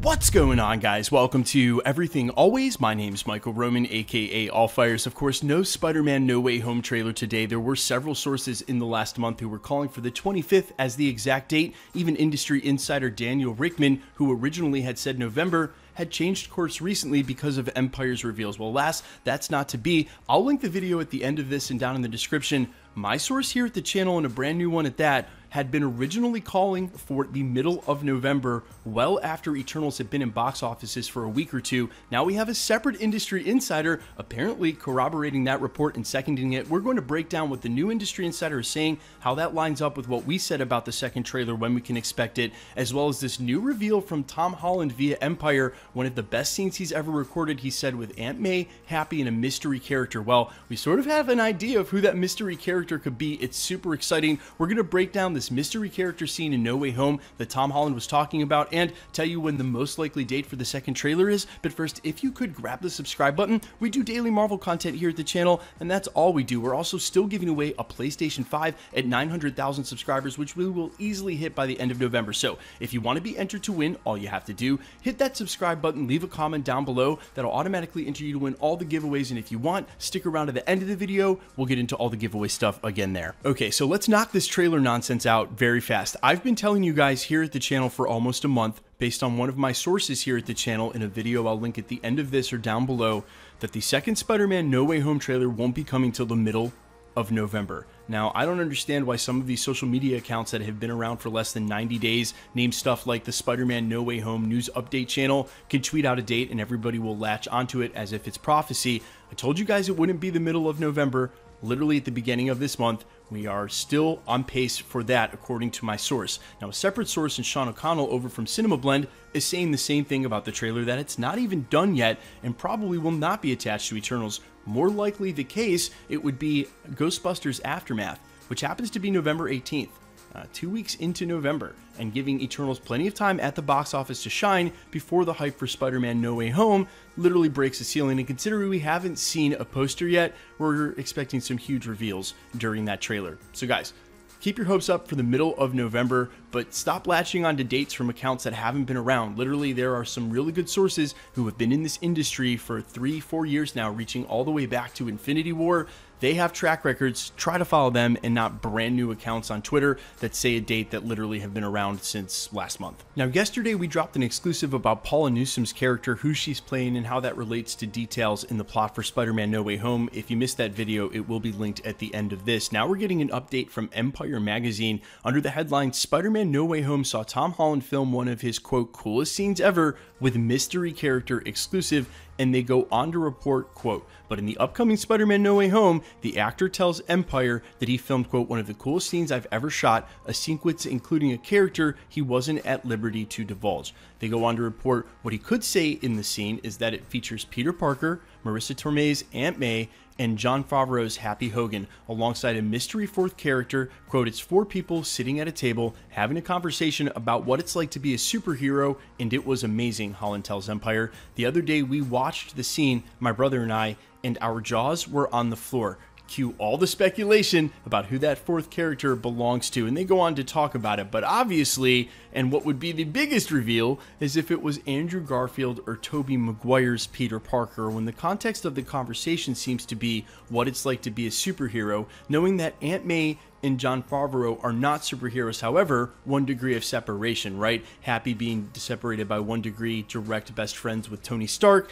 What's going on, guys? Welcome to Everything Always. My name's Michael Roman, aka Allfires. Of course, no Spider Man No Way Home trailer today. There were several sources in the last month who were calling for the 25th as the exact date. Even industry insider Daniel Richtman, who originally had said November, had changed course recently because of Empire's reveals. Well, last, that's not to be. I'll link the video at the end of this and down in the description. My source here at the channel, and a brand new one at that, had been originally calling for the middle of November, well after Eternals had been in box offices for a week or two. Now we have a separate industry insider apparently corroborating that report and seconding it. We're going to break down what the new industry insider is saying, how that lines up with what we said about the second trailer, when we can expect it, as well as this new reveal from Tom Holland via Empire, one of the best scenes he's ever recorded, he said, with Aunt May, Happy, and a mystery character. Well, we sort of have an idea of who that mystery character could be. It's super exciting. We're going to break down this mystery character scene in No Way Home that Tom Holland was talking about and tell you when the most likely date for the second trailer is. But first, if you could grab the subscribe button, we do daily Marvel content here at the channel, and that's all we do. We're also still giving away a PlayStation 5 at 900,000 subscribers, which we will easily hit by the end of November. So if you want to be entered to win, all you have to do, hit that subscribe button, leave a comment down below. That'll automatically enter you to win all the giveaways. And if you want, stick around to the end of the video. We'll get into all the giveaway stuff again there. Okay, so let's knock this trailer nonsense out very fast. I've been telling you guys here at the channel for almost a month, based on one of my sources here at the channel in a video I'll link at the end of this or down below, that the second Spider-Man No Way Home trailer won't be coming till the middle of November. Now, I don't understand why some of these social media accounts that have been around for less than 90 days name stuff like the Spider Man No Way Home news update channel can tweet out a date and everybody will latch onto it as if it's prophecy. I told you guys it wouldn't be the middle of November literally at the beginning of this month. We are still on pace for that, according to my source. Now, a separate source in Sean O'Connell over from Cinema Blend is saying the same thing about the trailer that it's not even done yet and probably will not be attached to Eternals. More likely the case, it would be Ghostbusters Aftermath, which happens to be November 18th uh, two weeks into November, and giving Eternals plenty of time at the box office to shine before the hype for Spider Man No Way Home literally breaks the ceiling. And considering we haven't seen a poster yet, we're expecting some huge reveals during that trailer. So, guys, keep your hopes up for the middle of November, but stop latching onto dates from accounts that haven't been around. Literally, there are some really good sources who have been in this industry for three, four years now, reaching all the way back to Infinity War, they have track records. Try to follow them and not brand new accounts on Twitter that say a date that literally have been around since last month. Now, yesterday we dropped an exclusive about Paula Newsome's character, who she's playing, and how that relates to details in the plot for Spider Man No Way Home. If you missed that video, it will be linked at the end of this. Now we're getting an update from Empire Magazine under the headline Spider Man No Way Home saw Tom Holland film one of his quote coolest scenes ever with mystery character exclusive and they go on to report, quote, but in the upcoming Spider-Man No Way Home, the actor tells Empire that he filmed, quote, one of the coolest scenes I've ever shot, a sequence including a character he wasn't at liberty to divulge. They go on to report what he could say in the scene is that it features Peter Parker, Marisa Tomei's Aunt May, and Jon Favreau's Happy Hogan, alongside a mystery fourth character. Quote, it's four people sitting at a table having a conversation about what it's like to be a superhero, and it was amazing, Holland tells Empire. The other day we watched the scene, my brother and I, and our jaws were on the floor cue all the speculation about who that fourth character belongs to, and they go on to talk about it. But obviously, and what would be the biggest reveal is if it was Andrew Garfield or Tobey Maguire's Peter Parker, when the context of the conversation seems to be what it's like to be a superhero, knowing that Aunt May and Jon Favreau are not superheroes, however, one degree of separation, right? Happy being separated by one degree, direct best friends with Tony Stark,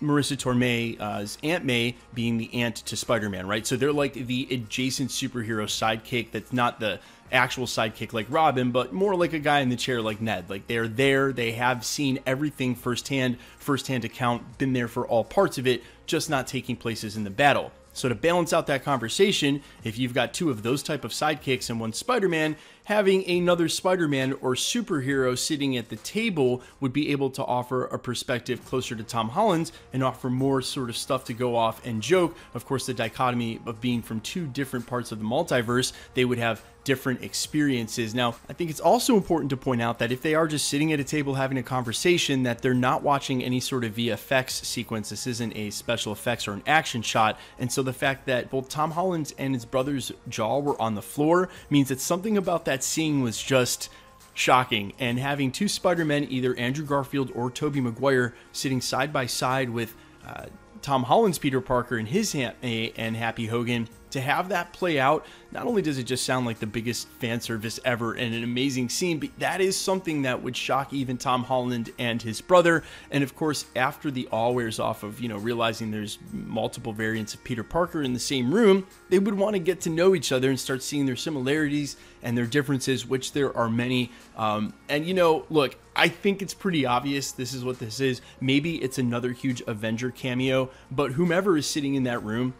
Marisa Tomei's Aunt May being the aunt to Spider Man, right? So they're like the adjacent superhero sidekick that's not the actual sidekick like Robin, but more like a guy in the chair like Ned. Like they're there, they have seen everything firsthand, firsthand account, been there for all parts of it, just not taking places in the battle. So to balance out that conversation, if you've got two of those type of sidekicks and one Spider-Man, having another Spider-Man or superhero sitting at the table would be able to offer a perspective closer to Tom Holland's and offer more sort of stuff to go off and joke. Of course, the dichotomy of being from two different parts of the multiverse, they would have different experiences. Now, I think it's also important to point out that if they are just sitting at a table having a conversation, that they're not watching any sort of VFX sequence. This isn't a special effects or an action shot. And so the fact that both Tom Holland's and his brother's jaw were on the floor means that something about that scene was just shocking. And having two Spider-Men, either Andrew Garfield or Tobey Maguire, sitting side by side with uh, Tom Holland's Peter Parker and his ha- and Happy Hogan to have that play out, not only does it just sound like the biggest fan service ever and an amazing scene, but that is something that would shock even Tom Holland and his brother. And of course, after the all wears off of, you know, realizing there's multiple variants of Peter Parker in the same room, they would want to get to know each other and start seeing their similarities and their differences, which there are many. Um, and, you know, look, I think it's pretty obvious this is what this is. Maybe it's another huge Avenger cameo, but whomever is sitting in that room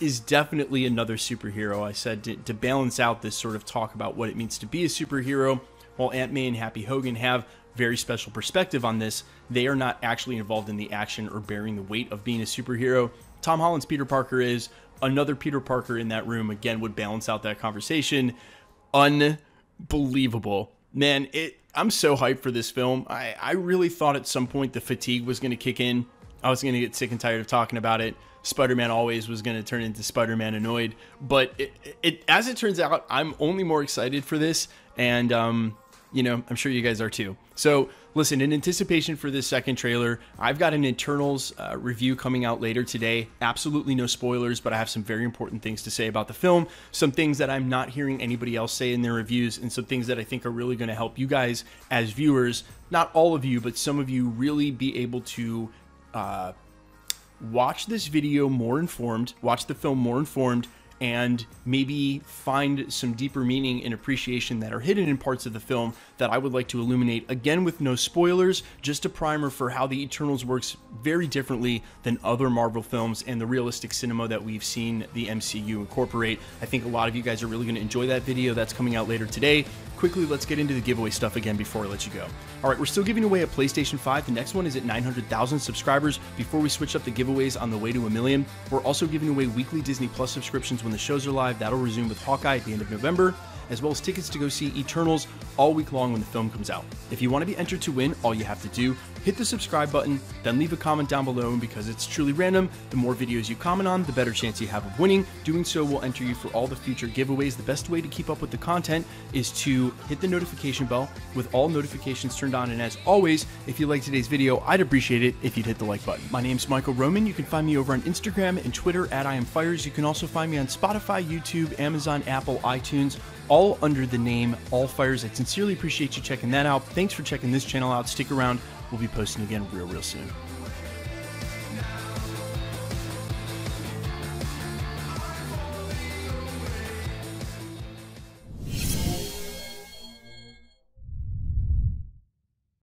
is definitely another superhero. I said to, to, balance out this sort of talk about what it means to be a superhero. While Aunt May and Happy Hogan have very special perspective on this, they are not actually involved in the action or bearing the weight of being a superhero. Tom Holland's Peter Parker is another Peter Parker in that room. Again, would balance out that conversation. Unbelievable, man! It. I'm so hyped for this film. I, I really thought at some point the fatigue was going to kick in. I was going to get sick and tired of talking about it. Spider-Man always was going to turn into Spider-Man annoyed, but it, it, as it turns out, I'm only more excited for this, and um, you know, I'm sure you guys are too. So, listen, in anticipation for this second trailer, I've got an Eternals uh, review coming out later today. Absolutely no spoilers, but I have some very important things to say about the film, some things that I'm not hearing anybody else say in their reviews, and some things that I think are really going to help you guys as viewers, not all of you, but some of you really be able to uh, watch this video more informed, watch the film more informed, and maybe find some deeper meaning and appreciation that are hidden in parts of the film that I would like to illuminate. Again, with no spoilers, just a primer for how the Eternals works very differently than other Marvel films and the realistic cinema that we've seen the MCU incorporate. I think a lot of you guys are really going to enjoy that video that's coming out later today quickly, let's get into the giveaway stuff again before I let you go. All right, we're still giving away a PlayStation 5. The next one is at 900,000 subscribers before we switch up the giveaways on the way to a million. We're also giving away weekly Disney Plus subscriptions when the shows are live. That'll resume with Hawkeye at the end of November as well as tickets to go see Eternals all week long when the film comes out. If you want to be entered to win, all you have to do, hit the subscribe button, then leave a comment down below, and because it's truly random, the more videos you comment on, the better chance you have of winning. Doing so will enter you for all the future giveaways. The best way to keep up with the content is to hit the notification bell with all notifications turned on, and as always, if you like today's video, I'd appreciate it if you'd hit the like button. My name's Michael Roman. You can find me over on Instagram and Twitter at I am Fires. You can also find me on Spotify, YouTube, Amazon, Apple, iTunes, all under the name All Fires. I sincerely appreciate you checking that out. Thanks for checking this channel out. Stick around. We'll be posting again real, real soon.